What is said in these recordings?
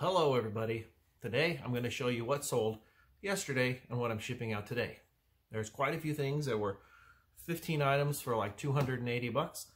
hello everybody. Today I'm going to show you what sold yesterday and what I'm shipping out today. There's quite a few things. There were 15 items for like 280 bucks.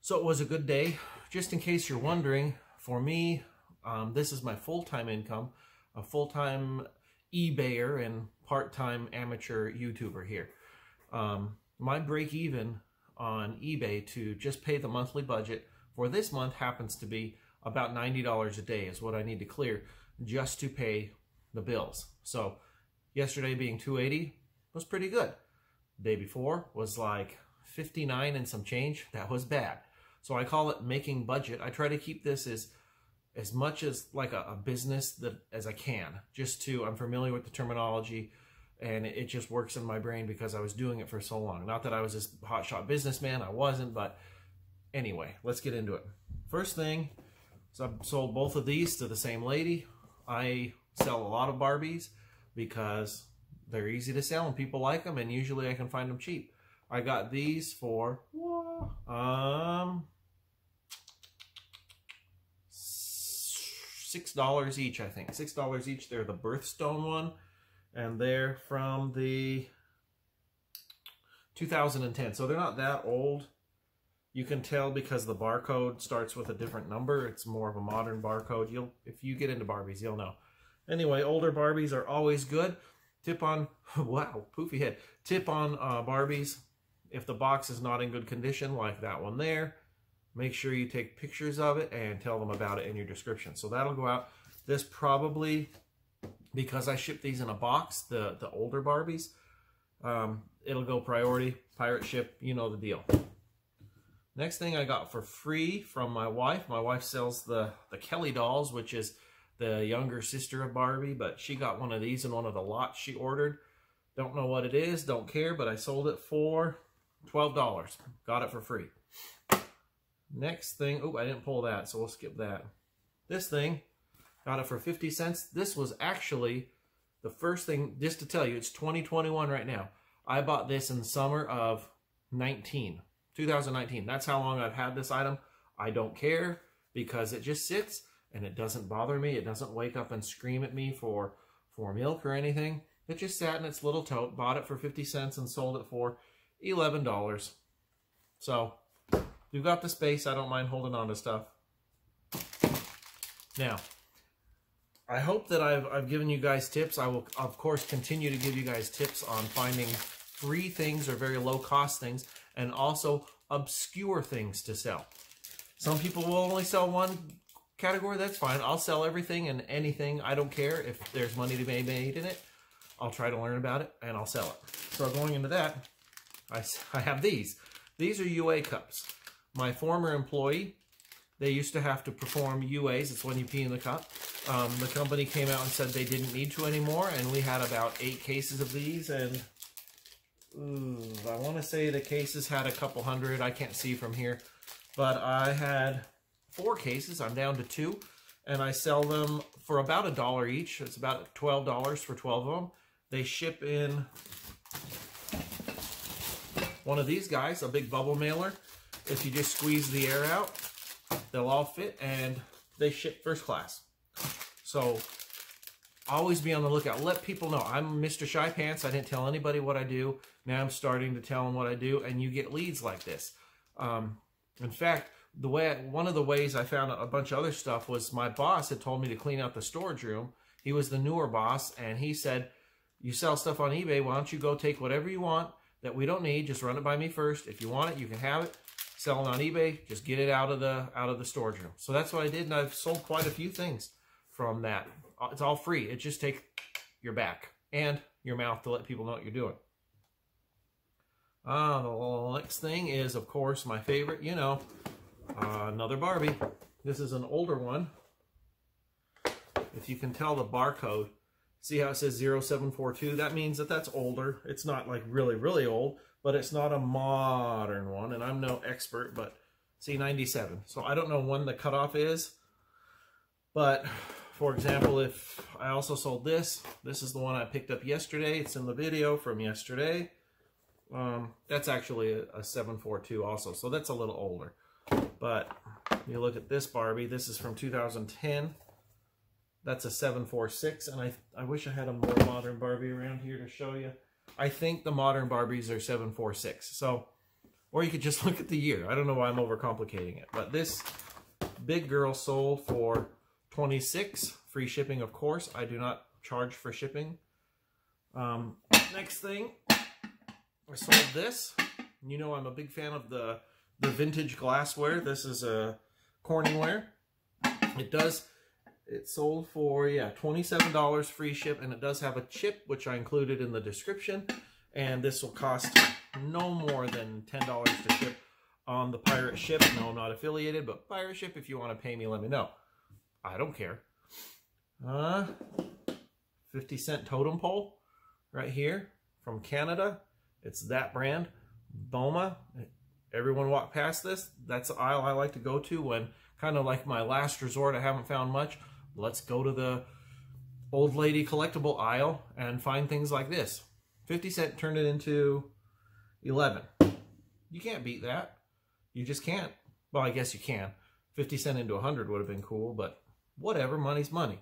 So it was a good day. Just in case you're wondering, for me, um, this is my full-time income, a full-time eBayer and part-time amateur YouTuber here. Um, my break even on eBay to just pay the monthly budget for this month happens to be about $90 a day is what I need to clear just to pay the bills. So yesterday being 280 was pretty good. day before was like 59 and some change. That was bad. So I call it making budget. I try to keep this as as much as like a, a business that as I can, just to I'm familiar with the terminology and it, it just works in my brain because I was doing it for so long. Not that I was this hotshot businessman, I wasn't, but anyway, let's get into it. First thing, so I've sold both of these to the same lady. I sell a lot of Barbies because they're easy to sell and people like them and usually I can find them cheap. I got these for um six dollars each, I think. Six dollars each. They're the birthstone one, and they're from the 2010. So they're not that old. You can tell because the barcode starts with a different number. It's more of a modern barcode. You'll, if you get into Barbies, you'll know. Anyway, older Barbies are always good. Tip on, wow, poofy head. Tip on uh, Barbies, if the box is not in good condition, like that one there, make sure you take pictures of it and tell them about it in your description. So that'll go out. This probably, because I ship these in a box, the, the older Barbies, um, it'll go priority, pirate ship, you know the deal. Next thing I got for free from my wife. My wife sells the, the Kelly dolls, which is the younger sister of Barbie, but she got one of these in one of the lots she ordered. Don't know what it is, don't care, but I sold it for $12. Got it for free. Next thing, oh, I didn't pull that, so we'll skip that. This thing, got it for 50 cents. This was actually the first thing, just to tell you, it's 2021 right now. I bought this in summer of 19, 2019. That's how long I've had this item. I don't care because it just sits and it doesn't bother me. It doesn't wake up and scream at me for, for milk or anything. It just sat in its little tote, bought it for 50 cents and sold it for $11. So, you've got the space. I don't mind holding on to stuff. Now, I hope that I've, I've given you guys tips. I will, of course, continue to give you guys tips on finding free things or very low-cost things and also obscure things to sell. Some people will only sell one category. That's fine. I'll sell everything and anything. I don't care if there's money to be made in it. I'll try to learn about it and I'll sell it. So going into that, I, I have these. These are UA cups. My former employee, they used to have to perform UAs. It's when you pee in the cup. Um, the company came out and said they didn't need to anymore, and we had about eight cases of these, and ooh, I want to say the cases had a couple hundred. I can't see from here, but I had four cases. I'm down to two, and I sell them for about a dollar each. It's about $12 for 12 of them. They ship in one of these guys, a big bubble mailer. If you just squeeze the air out, they'll all fit and they ship first class. So always be on the lookout. Let people know. I'm Mr. Shy Pants. I didn't tell anybody what I do. Now I'm starting to tell them what I do, and you get leads like this. Um, in fact, the way I, one of the ways I found a bunch of other stuff was my boss had told me to clean out the storage room. He was the newer boss, and he said, "You sell stuff on eBay. Why don't you go take whatever you want that we don't need. Just run it by me first. If you want it, you can have it. Sell it on eBay. Just get it out of the out of the storage room. So that's what I did, and I've sold quite a few things from that. It's all free. It just takes your back and your mouth to let people know what you're doing. Ah, the next thing is, of course, my favorite. You know, uh, another Barbie. This is an older one. If you can tell the barcode, See how it says 0742? That means that that's older. It's not like really, really old, but it's not a modern one. And I'm no expert, but see 97. So I don't know when the cutoff is. But for example, if I also sold this, this is the one I picked up yesterday. It's in the video from yesterday. Um, that's actually a, a 742 also. So that's a little older. But you look at this Barbie. This is from 2010. That's a 746, and I I wish I had a more modern Barbie around here to show you. I think the modern Barbies are 746. So, or you could just look at the year. I don't know why I'm overcomplicating it, but this big girl sold for 26, free shipping, of course. I do not charge for shipping. Um, next thing, I sold this. You know I'm a big fan of the the vintage glassware. This is a Corningware. It does, it sold for, yeah, $27 free ship, and it does have a chip, which I included in the description, and this will cost no more than $10 to ship on the Pirate Ship. No, I'm not affiliated, but Pirate Ship, if you want to pay me, let me know. I don't care. Uh, 50 cent totem pole right here from Canada. It's that brand, Boma. Everyone walk past this. That's the aisle I like to go to when kind of like my last resort. I haven't found much. Let's go to the old lady collectible aisle and find things like this. 50 cent turned it into 11. You can't beat that. You just can't. Well, I guess you can. 50 cent into 100 would have been cool, but whatever, money's money.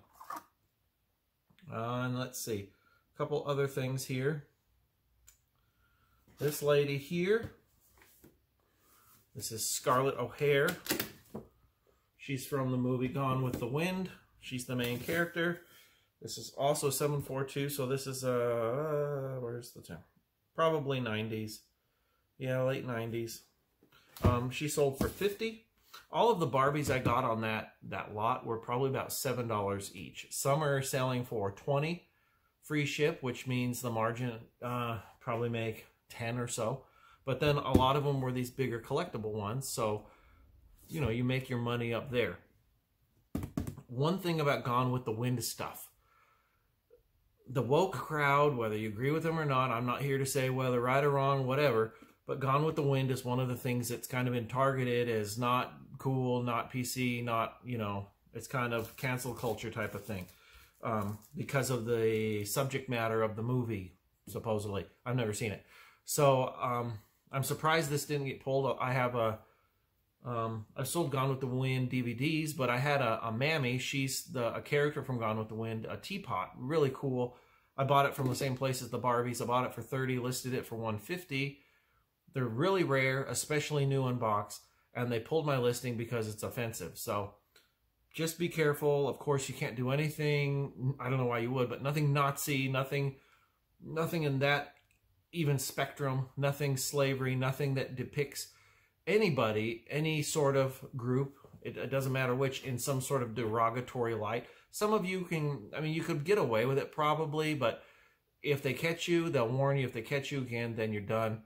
Uh, and let's see, a couple other things here. This lady here, this is Scarlett O'Hara. She's from the movie Gone with the Wind. She's the main character. This is also 742, so this is, uh, where's the time? Probably 90s. Yeah, late 90s. Um, she sold for 50 All of the Barbies I got on that, that lot were probably about $7 each. Some are selling for 20 free ship, which means the margin uh, probably make 10 or so. But then a lot of them were these bigger collectible ones, so you know, you make your money up there. One thing about Gone with the Wind stuff. The woke crowd, whether you agree with them or not, I'm not here to say whether right or wrong, whatever, but Gone with the Wind is one of the things that's kind of been targeted as not cool, not PC, not, you know, it's kind of cancel culture type of thing. Um, because of the subject matter of the movie, supposedly. I've never seen it. So um, I'm surprised this didn't get pulled. I have a um, I've sold Gone with the Wind DVDs, but I had a, a mammy. She's the a character from Gone with the Wind, a teapot, really cool. I bought it from the same place as the Barbies. I bought it for 30, listed it for 150. They're really rare, especially new in box, and they pulled my listing because it's offensive. So just be careful. Of course, you can't do anything. I don't know why you would, but nothing Nazi, nothing, nothing in that even spectrum, nothing slavery, nothing that depicts anybody, any sort of group, it, it, doesn't matter which, in some sort of derogatory light. Some of you can, I mean, you could get away with it probably, but if they catch you, they'll warn you. If they catch you again, then you're done.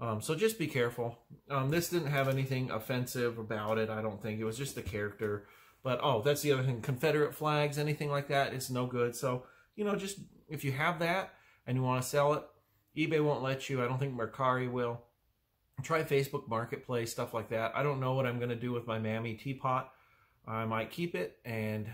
Um, so just be careful. Um, this didn't have anything offensive about it, I don't think. It was just the character. But, oh, that's the other thing. Confederate flags, anything like that, it's no good. So, you know, just if you have that and you want to sell it, eBay won't let you. I don't think Mercari will try Facebook Marketplace, stuff like that. I don't know what I'm going to do with my Mammy teapot. I might keep it and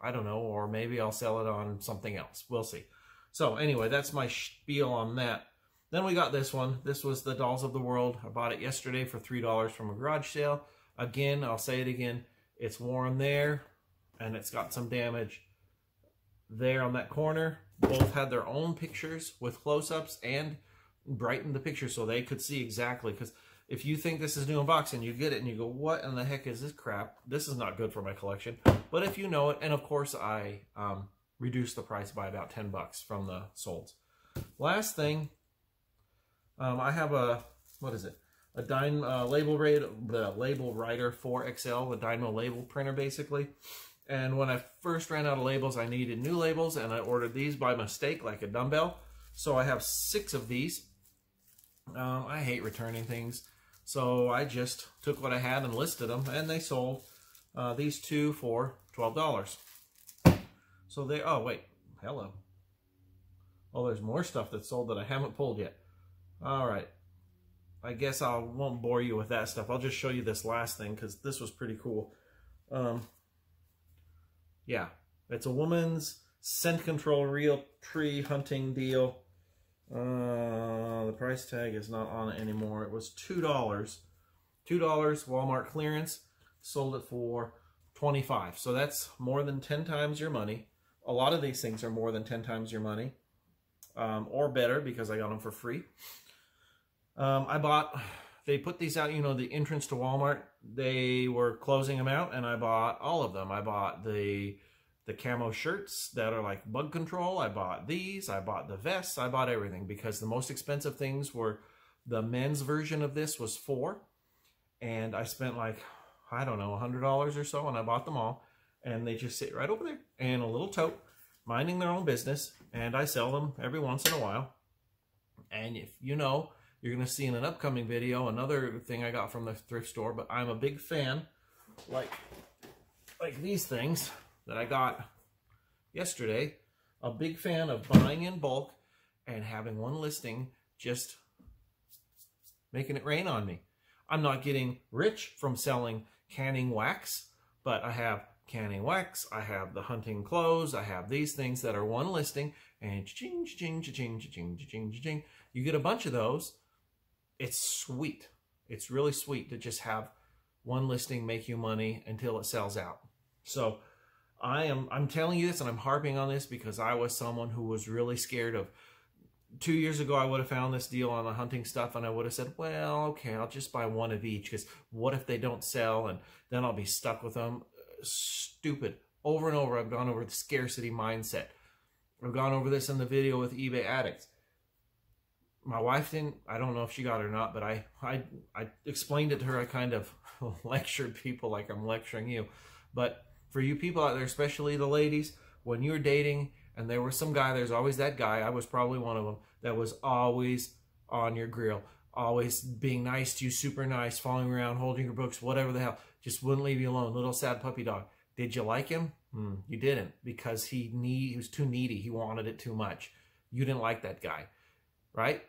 I don't know, or maybe I'll sell it on something else. We'll see. So anyway, that's my spiel on that. Then we got this one. This was the Dolls of the World. I bought it yesterday for $3 from a garage sale. Again, I'll say it again. It's worn there and it's got some damage there on that corner. Both had their own pictures with close-ups and brightened the picture so they could see exactly. Because if you think this is new unboxing, you get it and you go, what in the heck is this crap? This is not good for my collection. But if you know it, and of course I um, reduced the price by about 10 bucks from the solds. Last thing, um, I have a, what is it? A Dyne uh, label, rate, the label writer 4XL, the Dymo label printer basically. And when I first ran out of labels, I needed new labels, and I ordered these by mistake, like a dumbbell. So I have six of these. Um, I hate returning things. So I just took what I had and listed them, and they sold uh, these two for $12. So they, oh wait, hello. Oh, there's more stuff that's sold that I haven't pulled yet. All right. I guess I won't bore you with that stuff. I'll just show you this last thing because this was pretty cool. Um, yeah, it's a woman's scent control real tree hunting deal. Uh, the price tag is not on it anymore. It was $2. $2 Walmart clearance. Sold it for 25. So that's more than 10 times your money. A lot of these things are more than 10 times your money. Um, or better because I got them for free. Um, I bought, they put these out, you know, the entrance to Walmart, they were closing them out and I bought all of them. I bought the the camo shirts that are like bug control. I bought these. I bought the vests. I bought everything because the most expensive things were the men's version of this was four. And I spent like, I don't know, a $100 or so and I bought them all. And they just sit right over there in a little tote, minding their own business. And I sell them every once in a while. And if you know, you're going to see in an upcoming video another thing I got from the thrift store. But I'm a big fan, like, like these things that I got yesterday. A big fan of buying in bulk and having one listing just making it rain on me. I'm not getting rich from selling canning wax, but I have canning wax, I have the hunting clothes, I have these things that are one listing, and ching, ching, ching, ching, ching, ching. ching. You get a bunch of those. It's sweet. It's really sweet to just have one listing make you money until it sells out. So I am I'm telling you this and I'm harping on this because I was someone who was really scared of two years ago I would have found this deal on the hunting stuff and I would have said, well, okay, I'll just buy one of each because what if they don't sell and then I'll be stuck with them? Stupid. Over and over I've gone over the scarcity mindset. I've gone over this in the video with eBay addicts. My wife didn't, I don't know if she got it or not, but I, I, I explained it to her. I kind of lectured people like I'm lecturing you. But for you people out there, especially the ladies, when you're dating and there was some guy, there's always that guy, I was probably one of them, that was always on your grill, always being nice to you, super nice, following around, holding your books, whatever the hell, just wouldn't leave you alone. Little sad puppy dog. Did you like him? Hmm, you didn't because he need he was too needy. He wanted it too much. You didn't like that guy, right?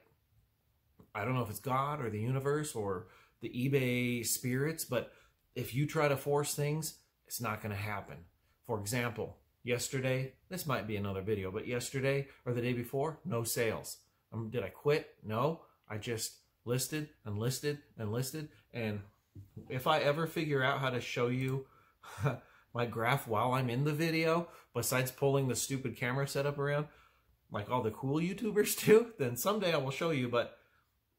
I don't know if it's God or the universe or the eBay spirits, but if you try to force things, it's not going to happen. For example, yesterday, this might be another video, but yesterday or the day before, no sales. Um, did I quit? No. I just listed and listed and listed. And if I ever figure out how to show you my graph while I'm in the video, besides pulling the stupid camera setup around, like all the cool YouTubers do, then someday I will show you. But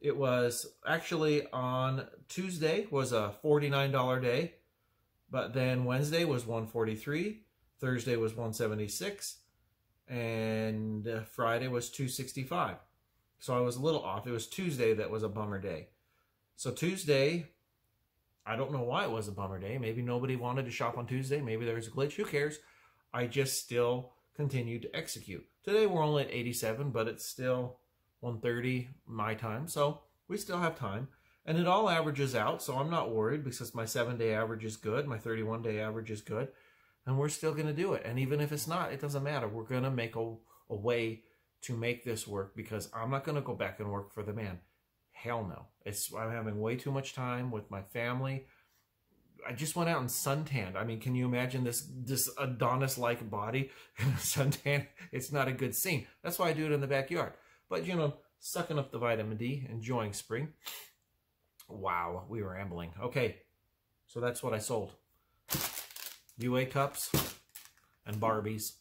it was actually on Tuesday was a $49 day. But then Wednesday was 143, Thursday was 176, and uh, Friday was 265. So I was a little off. It was Tuesday that was a bummer day. So Tuesday, I don't know why it was a bummer day. Maybe nobody wanted to shop on Tuesday. Maybe there was a glitch. Who cares? I just still continued to execute. Today we're only at 87, but it's still 130 my time. So we still have time. And it all averages out, so I'm not worried because my seven day average is good, my 31 day average is good, and we're still going to do it. And even if it's not, it doesn't matter. We're going to make a, a way to make this work because I'm not going to go back and work for the man. Hell no. It's I'm having way too much time with my family. I just went out and suntanned. I mean, can you imagine this this Adonis-like body suntan? It's not a good scene. That's why I do it in the backyard. But you know, sucking up the vitamin D, enjoying spring. Wow, we were rambling. Okay, so that's what I sold. UA cups and Barbies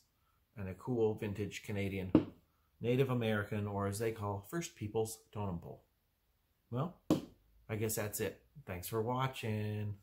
and a cool vintage Canadian Native American, or as they call First Peoples totem pole. Well, I guess that's it. Thanks for watching.